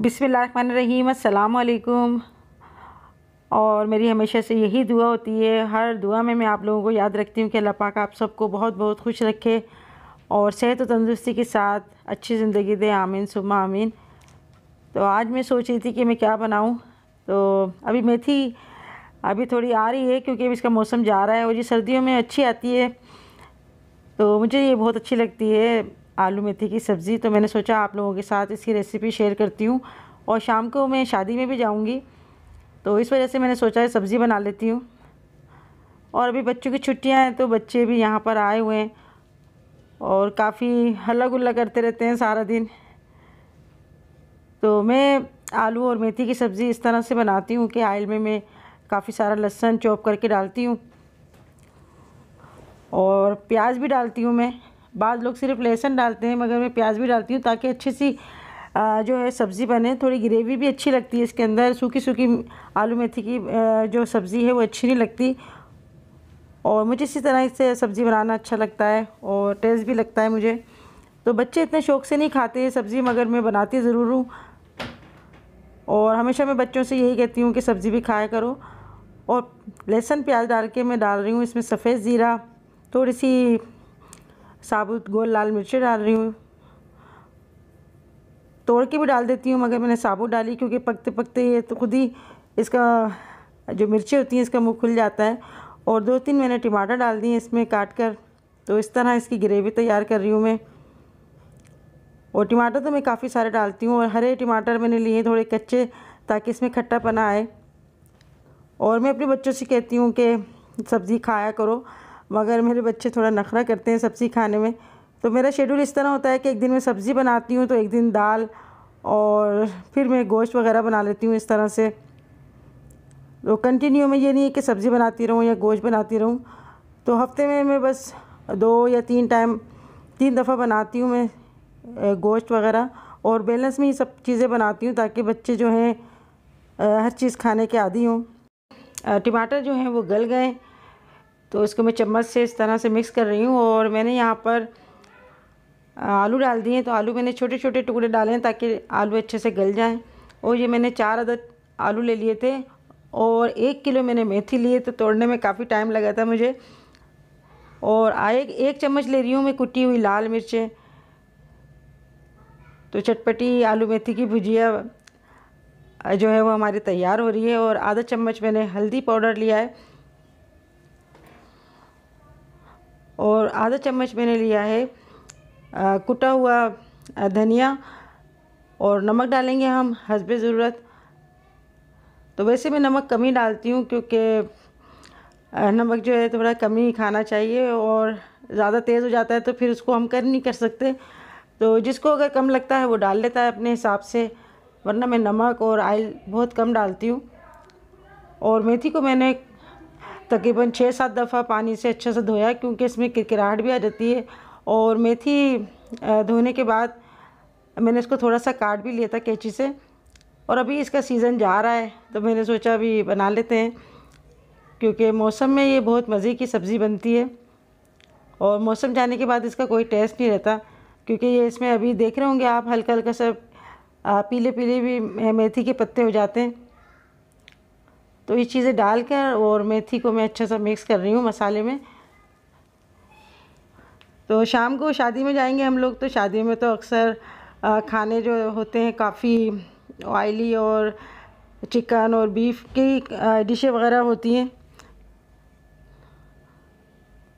बिसमीम अल्लाम और मेरी हमेशा से यही दुआ होती है, हर दुआ में मैं आप लोगों को याद रखती हूँ कि अल्लाह पाक आप सबको बहुत बहुत खुश रखे और सेहत और तंदुरुस्ती के साथ अच्छी ज़िंदगी दे। आमीन सुबह आमीन। तो आज मैं सोच रही थी कि मैं क्या बनाऊँ। तो अभी मेथी अभी थोड़ी आ रही है क्योंकि अभी इसका मौसम जा रहा है और ये सर्दियों में अच्छी आती है। तो मुझे ये बहुत अच्छी लगती है। आलू मेथी की सब्ज़ी तो मैंने सोचा आप लोगों के साथ इसकी रेसिपी शेयर करती हूँ और शाम को मैं शादी में भी जाऊँगी। तो इस वजह से मैंने सोचा सब्ज़ी बना लेती हूँ। और अभी बच्चों की छुट्टियाँ हैं तो बच्चे भी यहाँ पर आए हुए हैं और काफ़ी हल्ला गुल्ला करते रहते हैं सारा दिन। तो मैं आलू और मेथी की सब्ज़ी इस तरह से बनाती हूँ कि आयल में मैं काफ़ी सारा लहसुन चॉप करके डालती हूँ। और प्याज भी डालती हूँ मैं। बाद लोग सिर्फ़ लहसुन डालते हैं, मगर मैं प्याज भी डालती हूँ ताकि अच्छी सी जो है सब्ज़ी बने, थोड़ी ग्रेवी भी अच्छी लगती है इसके अंदर सूखी सूखी आलू मेथी की जो सब्ज़ी है वो अच्छी नहीं लगती। और मुझे इसी तरह से सब्ज़ी बनाना अच्छा लगता है और टेस्ट भी लगता है मुझे। तो बच्चे इतने शौक़ से नहीं खाते सब्ज़ी, मगर मैं बनाती ज़रूर हूँ। और हमेशा मैं बच्चों से यही कहती हूँ कि सब्ज़ी भी खाया करो। और लहसुन प्याज डाल के मैं डाल रही हूँ, इसमें सफ़ेद ज़ीरा, थोड़ी सी साबुत, गोल, लाल मिर्ची डाल रही हूँ। तोड़ के भी डाल देती हूँ, मगर मैंने साबुत डाली क्योंकि पकते पकते ये तो खुद ही इसका जो मिर्ची होती हैं, इसका मुँह खुल जाता है। और दो तीन मैंने टमाटर डाल दिए इसमें काट कर तो इस तरह इसकी ग्रेवी तैयार कर रही हूँ मैं। और टमाटर तो मैं काफ़ी सारे डालती हूँ और हरे टमाटर मैंने लिए थोड़े कच्चे ताकि इसमें खट्टापना आए। और मैं अपने बच्चों से कहती हूँ कि सब्ज़ी खाया करो। मगर मेरे बच्चे थोड़ा नखरा करते हैं सब्ज़ी खाने में। तो मेरा शेड्यूल इस तरह होता है कि एक दिन मैं सब्ज़ी बनाती हूँ तो एक दिन दाल और फिर मैं गोश्त वगैरह बना लेती हूँ इस तरह से। तो कंटिन्यू में ये नहीं है कि सब्ज़ी बनाती रहूँ या गोश्त बनाती रहूँ। तो हफ़्ते में मैं बस दो या तीन टाइम तीन दफ़ा बनाती हूँ मैं गोश्त वगैरह और बैलेंस में ही सब चीज़ें बनाती हूँ ताकि बच्चे जो हैं हर चीज़ खाने के आदि हों। टमाटर जो हैं वो गल गए। तो इसको मैं चम्मच से इस तरह से मिक्स कर रही हूँ और मैंने यहाँ पर आलू डाल दिए तो आलू मैंने छोटे छोटे टुकड़े डाले हैं ताकि आलू अच्छे से गल जाएँ। और ये मैंने चार अदद आलू ले लिए थे और एक किलो मैंने मेथी लिए तो तोड़ने में काफ़ी टाइम लगा था मुझे। और आए एक चम्मच ले रही हूँ मैं कुटी हुई लाल मिर्चें। तो चटपटी आलू मेथी की भुजिया जो है वो हमारी तैयार हो रही है और आधा चम्मच मैंने हल्दी पाउडर लिया है। और आधा चम्मच मैंने लिया है कुटा हुआ धनिया और नमक डालेंगे हम हसब ज़रूरत। तो वैसे मैं नमक कम ही डालती हूँ क्योंकि नमक जो है थोड़ा कम ही खाना चाहिए और ज़्यादा तेज़ हो जाता है तो फिर उसको हम कर नहीं कर सकते। तो जिसको अगर कम लगता है वो डाल लेता है अपने हिसाब से, वरना मैं नमक और आयल बहुत कम डालती हूँ। और मेथी को मैंने तकरीबन छः सात दफ़ा पानी से अच्छे से धोया, क्योंकि इसमें किरकिराहट भी आ जाती है। और मेथी धोने के बाद मैंने इसको थोड़ा सा काट भी लिया था कैंची से। और अभी इसका सीज़न जा रहा है तो मैंने सोचा अभी बना लेते हैं, क्योंकि मौसम में ये बहुत मज़े की सब्ज़ी बनती है। और मौसम जाने के बाद इसका कोई टेस्ट नहीं रहता, क्योंकि ये इसमें अभी देख रहे होंगे आप हल्का हल्का सब पीले पीले भी मेथी के पत्ते हो जाते हैं। तो ये चीज़ें डालकर और मेथी को मैं अच्छा सा मिक्स कर रही हूँ मसाले में। तो शाम को शादी में जाएँगे हम लोग तो शादी में तो अक्सर खाने जो होते हैं काफ़ी ऑयली और चिकन और बीफ की डिशें वगैरह होती हैं।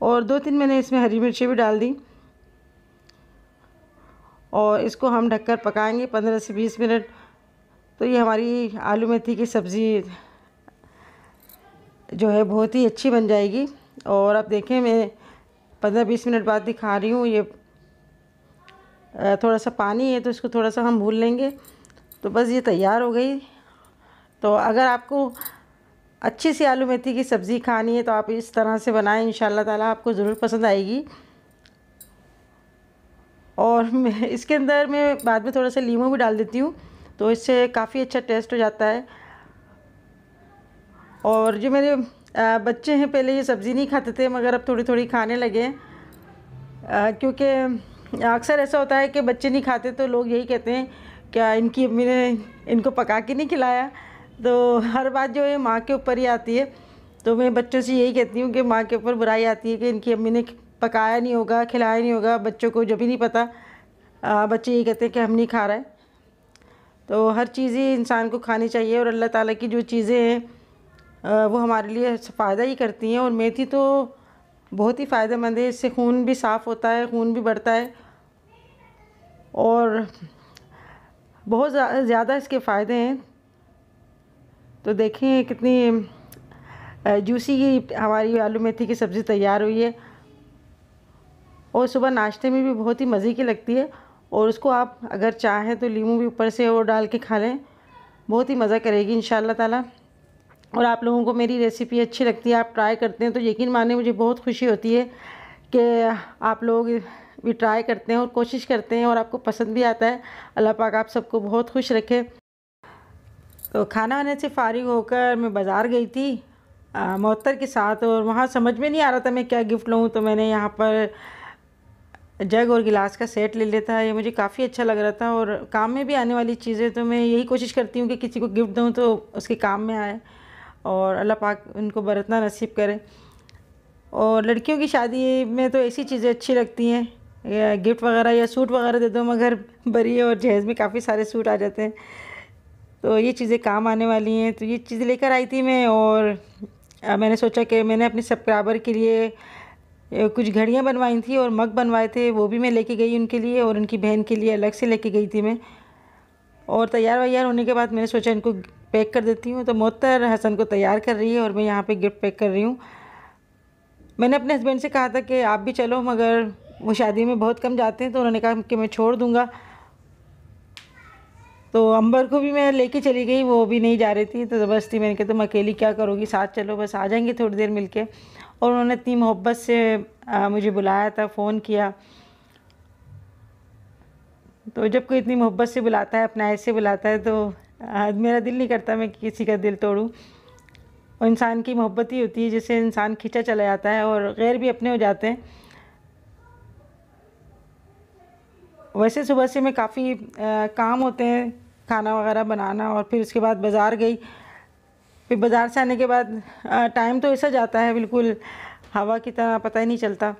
और दो तीन मैंने इसमें हरी मिर्ची भी डाल दी। और इसको हम ढककर पकाएँगे पंद्रह से बीस मिनट। तो ये हमारी आलू मेथी की सब्ज़ी जो है बहुत ही अच्छी बन जाएगी। और आप देखें, मैं पंद्रह बीस मिनट बाद दिखा रही हूँ, ये थोड़ा सा पानी है तो इसको थोड़ा सा हम भूल लेंगे। तो बस ये तैयार हो गई। तो अगर आपको अच्छी सी आलू मेथी की सब्ज़ी खानी है तो आप इस तरह से बनाएँ इन ताला आपको ज़रूर पसंद आएगी। और मैं, इसके अंदर मैं बाद में थोड़ा सा लीमू भी डाल देती हूँ तो इससे काफ़ी अच्छा टेस्ट हो जाता है। और जो मेरे बच्चे हैं पहले ये सब्ज़ी नहीं खाते थे मगर अब थोड़ी थोड़ी खाने लगे। क्योंकि अक्सर ऐसा होता है कि बच्चे नहीं खाते तो लोग यही कहते हैं क्या इनकी अम्मी ने इनको पका के नहीं खिलाया? तो हर बात जो है माँ के ऊपर ही आती है। तो मैं बच्चों से यही कहती हूँ कि माँ के ऊपर बुराई आती है कि इनकी अम्मी ने पकाया नहीं होगा खिलाया नहीं होगा बच्चों को जब भी नहीं पता। आ, बच्चे यही कहते हैं कि हम नहीं खा रहे। तो हर चीज़ ही इंसान को खानी चाहिए और अल्लाह ताला की जो चीज़ें हैं वो हमारे लिए फ़ायदा ही करती हैं और मेथी तो बहुत ही फ़ायदेमंद है। इससे खून भी साफ़ होता है, खून भी बढ़ता है और बहुत ज़्यादा इसके फ़ायदे हैं। तो देखें कितनी जूसी की हमारी आलू मेथी की सब्ज़ी तैयार हुई है। और सुबह नाश्ते में भी बहुत ही मज़े की लगती है और उसको आप अगर चाहें तो लीमू भी ऊपर से और डाल के खा लें। बहुत ही मज़ा करेगी इन ताला। और आप लोगों को मेरी रेसिपी अच्छी लगती है, आप ट्राई करते हैं तो यकीन माने मुझे बहुत खुशी होती है कि आप लोग भी ट्राई करते हैं और कोशिश करते हैं और आपको पसंद भी आता है। अल्लाह पाक आप सबको बहुत खुश रखे। तो खाना आने से फ़ारिग होकर मैं बाज़ार गई थी मोहत्तर के साथ और वहाँ समझ में नहीं आ रहा था मैं क्या गिफ्ट लूँ तो मैंने यहाँ पर जग और गिलास का सेट ले लेता है ये मुझे काफ़ी अच्छा लग रहा था और काम में भी आने वाली चीज़ें तो मैं यही कोशिश करती हूँ कि किसी को गिफ्ट दूँ तो उसके काम में आए। और अल्लाह पाक उनको बरतना नसीब करे। और लड़कियों की शादी में तो ऐसी चीज़ें अच्छी लगती हैं गिफ्ट वगैरह या सूट वगैरह दे दो, मगर बरी और जहेज़ में काफ़ी सारे सूट आ जाते हैं। तो ये चीज़ें काम आने वाली हैं। तो ये चीज़ लेकर आई थी मैं और मैंने सोचा कि मैंने अपने सब्सक्राइबर के लिए कुछ घड़ियाँ बनवाई थी और मग बनवाए थे, वो भी मैं लेके गई उनके लिए और उनकी बहन के लिए अलग से लेके गई थी मैं। और तैयार वैयार होने के बाद मैंने सोचा इनको पैक कर देती हूँ। तो मोहतर हसन को तैयार कर रही है और मैं यहाँ पे गिफ्ट पैक कर रही हूँ। मैंने अपने हस्बैंड से कहा था कि आप भी चलो मगर वो शादी में बहुत कम जाते हैं तो उन्होंने कहा कि मैं छोड़ दूँगा। तो अंबर को भी मैं लेके चली गई वो भी नहीं जा रही थी। तो ज़बरदस्ती मैंने कहा तुम अकेली क्या करोगी? साथ चलो बस आ जाएँगे थोड़ी देर मिल के और उन्होंने इतनी मोहब्बत से आ, मुझे बुलाया था फ़ोन किया। तो जब कोई इतनी मोहब्बत से बुलाता है अपना ऐसे बुलाता है तो आ, मेरा दिल नहीं करता मैं किसी का दिल तोड़ूँ। और इंसान की मोहब्बत ही होती है जिससे इंसान खींचा चला जाता है और गैर भी अपने हो जाते हैं। वैसे सुबह से मैं काफ़ी काम होते हैं खाना वगैरह बनाना और फिर उसके बाद बाज़ार गई। फिर बाज़ार से आने के बाद टाइम तो ऐसा जाता है बिल्कुल हवा की तरह पता ही नहीं चलता।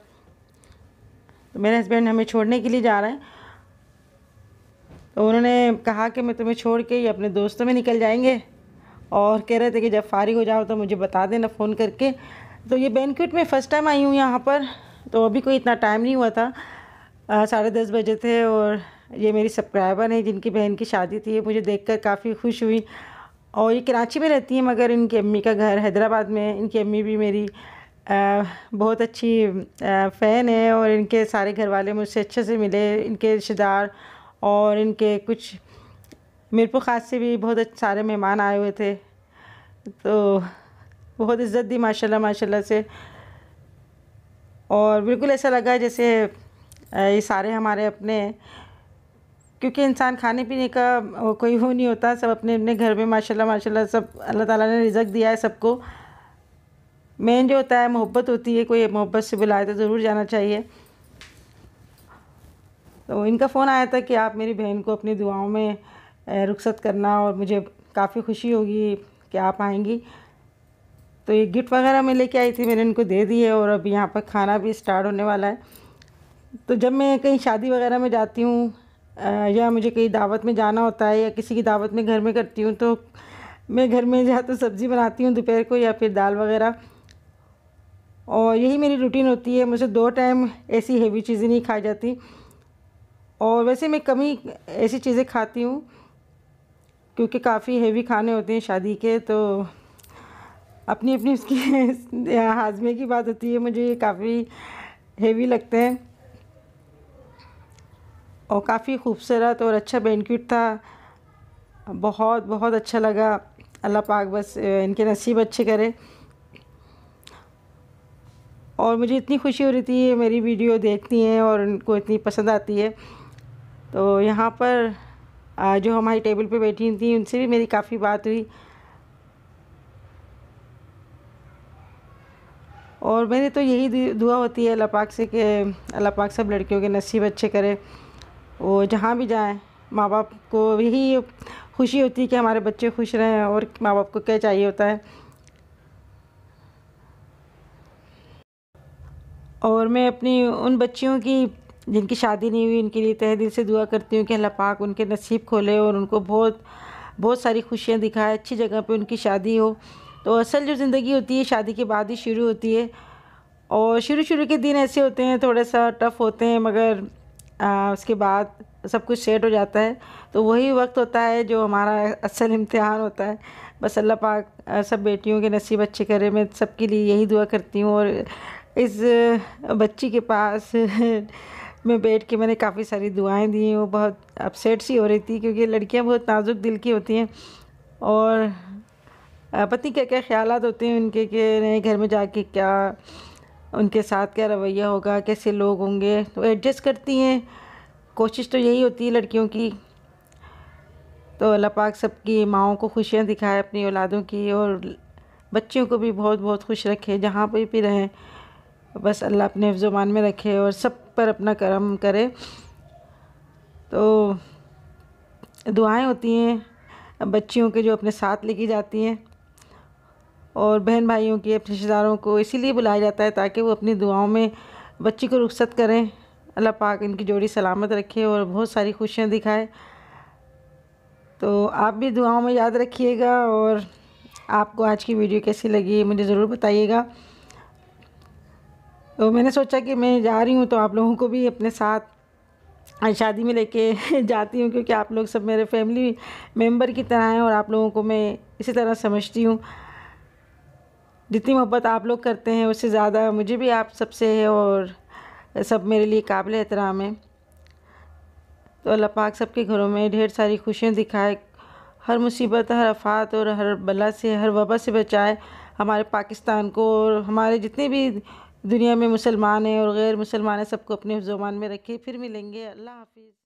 तो मेरे हस्बैंड हमें छोड़ने के लिए जा रहे हैं। तो उन्होंने कहा कि मैं तुम्हें छोड़ के ही अपने दोस्तों में निकल जाएँगे। और कह रहे थे कि जब फारिग हो जाओ तो मुझे बता देना फ़ोन करके। तो ये बैंक्वेट में फ़र्स्ट टाइम आई हूँ यहाँ पर। तो अभी कोई इतना टाइम नहीं हुआ था। साढ़े दस बजे थे और ये मेरी सब्सक्राइबर हैं जिनकी बहन की शादी थी। मुझे देखकर काफ़ी खुश हुई। और ये कराची में रहती हैं मगर इनकी अम्मी का घर हैदराबाद में इनकी अम्मी भी मेरी आ, बहुत अच्छी फ़ैन है और इनके सारे घर वाले मुझसे अच्छे से मिले। इनके रिश्तेदार और इनके कुछ मीरपुर ख़ास से भी बहुत सारे मेहमान आए हुए थे। तो बहुत इज़्ज़त दी माशाल्लाह माशाल्लाह से। और बिल्कुल ऐसा लगा जैसे ये सारे हमारे अपने, क्योंकि इंसान खाने पीने का कोई वो नहीं होता। सब अपने अपने घर में माशाल्लाह माशाल्लाह सब अल्लाह ताला ने रिज़क दिया है सबको। मेन जो होता है मोहब्बत होती है, कोई मोहब्बत से बुलाए तो ज़रूर जाना चाहिए। तो इनका फ़ोन आया था कि आप मेरी बहन को अपनी दुआओं में रुखसत करना और मुझे काफ़ी खुशी होगी कि आप आएँगी। तो ये गिफ्ट वगैरह मैं लेके आई थी, मैंने इनको दे दिए और अब यहाँ पर खाना भी स्टार्ट होने वाला है। तो जब मैं कहीं शादी वगैरह में जाती हूँ या मुझे कहीं दावत में जाना होता है या किसी की दावत में घर में करती हूँ तो मैं घर में या तो सब्ज़ी बनाती हूँ दोपहर को या फिर दाल वगैरह। और यही मेरी रूटीन होती है, मुझे दो टाइम ऐसी हेवी चीज़ें नहीं खाई जाती। और वैसे मैं कम ऐसी चीज़ें खाती हूँ, क्योंकि काफ़ी हेवी खाने होते हैं शादी के तो अपनी अपनी उसकी हाजमे की बात होती है, मुझे ये काफ़ी हेवी लगते हैं। और काफ़ी खूबसूरत और अच्छा बैंक्वेट था। बहुत बहुत अच्छा लगा। अल्लाह पाक बस इनके नसीब अच्छे करे। और मुझे इतनी खुशी हो रही थी मेरी वीडियो देखती हैं और उनको इतनी पसंद आती है। तो यहाँ पर जो हमारी टेबल पे बैठी थी, उनसे भी मेरी काफ़ी बात हुई। और मेरी तो यही दुआ होती है अल्लाह पाक से कि, अल्लाह पाक सब लड़कियों के नसीब अच्छे करे वो जहाँ भी जाएँ माँ बाप को यही खुशी होती है कि हमारे बच्चे खुश रहें और माँ बाप को क्या चाहिए होता है। और मैं अपनी उन बच्चियों की जिनकी शादी नहीं हुई उनके लिए तहे दिल से दुआ करती हूँ कि अल्लाह पाक उनके नसीब खोले और उनको बहुत बहुत सारी खुशियाँ दिखाए अच्छी जगह पे उनकी शादी हो। तो असल जो ज़िंदगी होती है शादी के बाद ही शुरू होती है। और शुरू शुरू के दिन ऐसे होते हैं थोड़ा सा टफ़ होते हैं मगर आ, उसके बाद सब कुछ सेट हो जाता है। तो वही वक्त होता है जो हमारा असल इम्तिहान होता है। बस अल्लाह पाक सब बेटियों के नसीब अच्छे करे। मैं सबके लिए यही दुआ करती हूँ और इस बच्ची के पास मैं बैठ के मैंने काफ़ी सारी दुआएँ दी वो बहुत अपसेट सी हो रही थी क्योंकि लड़कियाँ बहुत नाजुक दिल की होती हैं। और पति क्या क्या ख्याल होते हैं उनके कि नए घर में जाके क्या उनके साथ क्या रवैया होगा, कैसे लोग होंगे? तो एडजस्ट करती हैं। कोशिश तो यही होती है लड़कियों की। तो अल्लाह पाक सबकी माओं को खुशियाँ दिखाए अपनी औलादों की और बच्चियों को भी बहुत बहुत खुश रखे, जहाँ पर भी रहें। बस अल्लाह अपने हफ्ज़मान में रखे और सब पर अपना करम करे। तो दुआएँ होती हैं बच्चियों के जो अपने साथ लेके जाती हैं और बहन भाइयों की, अपने रिश्तेदारों को इसीलिए बुलाया जाता है ताकि वो अपनी दुआओं में बच्ची को रुख्सत करें। अल्लाह पाक इनकी जोड़ी सलामत रखे और बहुत सारी खुशियाँ दिखाए। तो आप भी दुआओं में याद रखिएगा और आपको आज की वीडियो कैसी लगी, मुझे ज़रूर बताइएगा। तो मैंने सोचा कि मैं जा रही हूँ तो आप लोगों को भी अपने साथ शादी में लेके जाती हूँ क्योंकि आप लोग सब मेरे फैमिली मेंबर की तरह हैं और आप लोगों को मैं इसी तरह समझती हूँ। जितनी मोहब्बत आप लोग करते हैं उससे ज़्यादा मुझे भी आप सबसे है और सब मेरे लिए काबिल एहतराम है। तो अल्लाह पाक सबके घरों में ढेर सारी खुशियाँ दिखाए, हर मुसीबत, हर अफात और हर बला से, हर वबा से बचाए हमारे पाकिस्तान को और हमारे जितने भी दुनिया में मुसलमान हैं और गैर मुसलमान हैं, सबको अपने ज़ुबान में रखे। फिर मिलेंगे। अल्लाह हाफिज़।